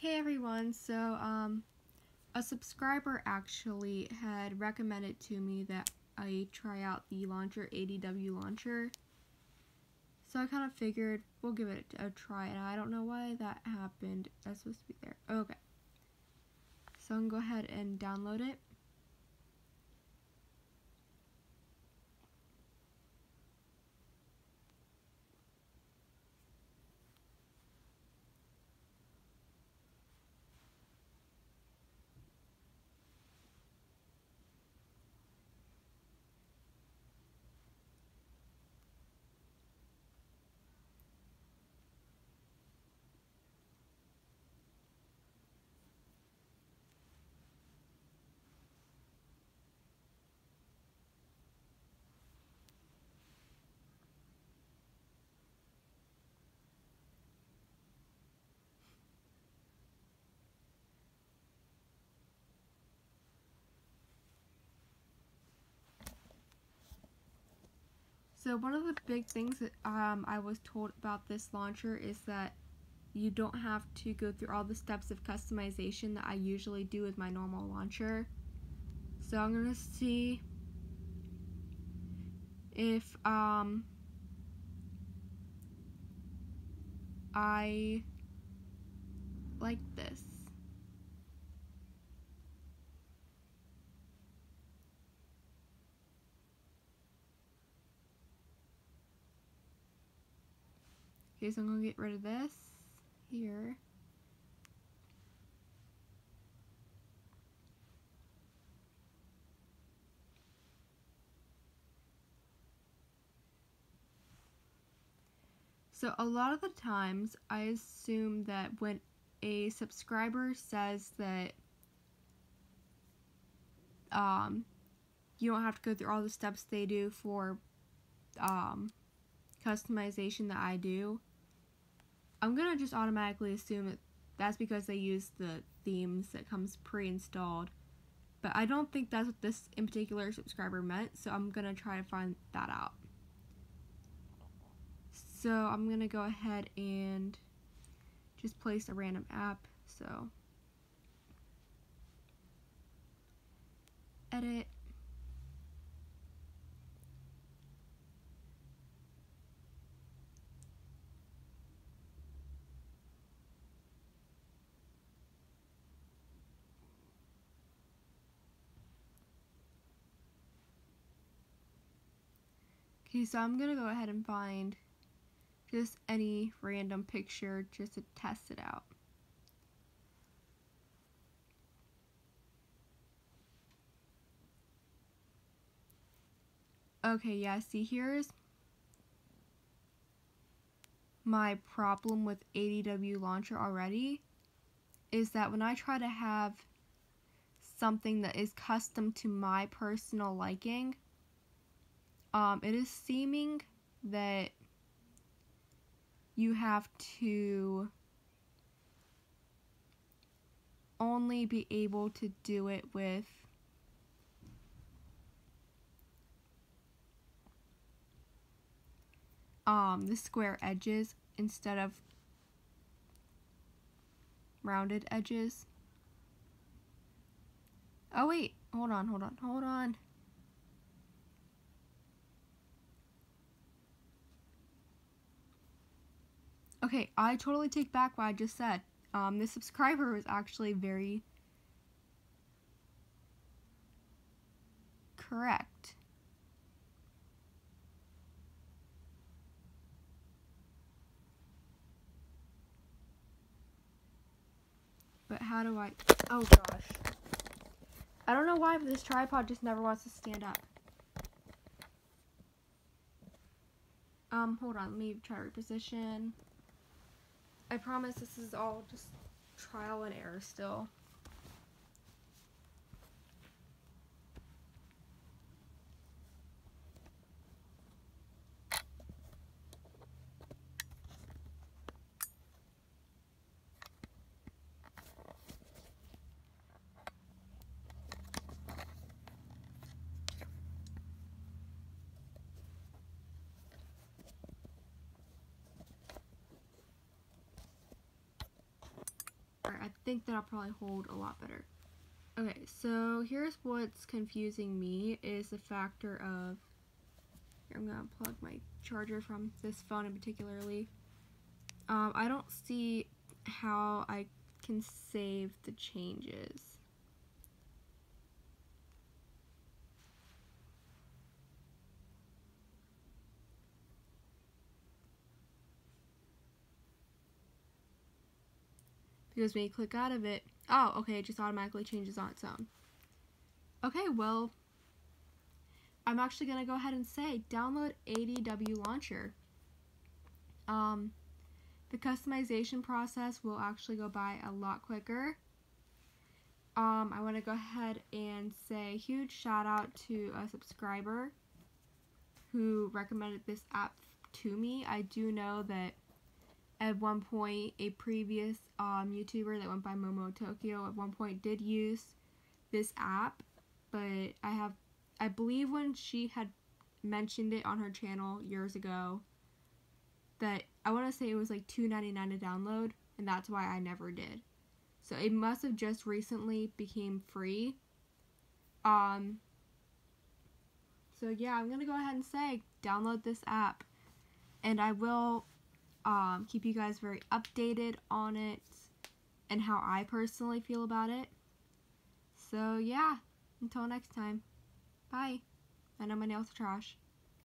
Hey everyone, so um, a subscriber actually had recommended to me that I try out the launcher ADW launcher. So I kind of figured we'll give it a try and I don't know why that happened. That's supposed to be there. Okay. So I'm going to go ahead and download it. So one of the big things that um, I was told about this launcher is that you don't have to go through all the steps of customization that I usually do with my normal launcher. So I'm going to see if um, I like this. Okay, so I'm going to get rid of this here. So a lot of the times I assume that when a subscriber says that um, you don't have to go through all the steps they do for um, customization that I do, I'm gonna just automatically assume that that's because they use the themes that comes pre-installed. But I don't think that's what this in particular subscriber meant, so I'm gonna try to find that out. So I'm gonna go ahead and just place a random app. So edit Okay, so I'm going to go ahead and find just any random picture just to test it out. Okay, yeah, see here's my problem with ADW Launcher already is that when I try to have something that is custom to my personal liking, um, it is seeming that you have to only be able to do it with um, the square edges instead of rounded edges. Oh wait, hold on, hold on, hold on. Okay, I totally take back what I just said. Um, this subscriber was actually very correct. But how do I... Oh, gosh. I don't know why, but this tripod just never wants to stand up. Um, hold on. Let me try reposition. I promise this is all just trial and error still. I think that'll probably hold a lot better. Okay, so here's what's confusing me is the factor of here, I'm gonna plug my charger from this phone in particularly. Um, I don't see how I can save the changes. Because when you click out of it, oh, okay, it just automatically changes on its own. Okay, well, I'm actually going to go ahead and say download ADW Launcher. Um, the customization process will actually go by a lot quicker. Um, I want to go ahead and say huge shout out to a subscriber who recommended this app to me. I do know that at one point a previous um, YouTuber that went by Momo Tokyo at one point did use this app, but I have I believe when she had mentioned it on her channel years ago that I want to say it was like $2.99 to download and that's why I never did. So it must have just recently became free. Um so yeah, I'm going to go ahead and say download this app and I will um, keep you guys very updated on it and how I personally feel about it. So yeah, until next time, bye. I know my nails are trash.